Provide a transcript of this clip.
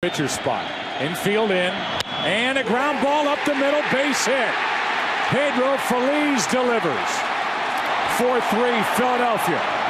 pitcher spot. Infield in. And a ground ball up the middle. Base hit. Pedro Feliz delivers. 4 3 Philadelphia.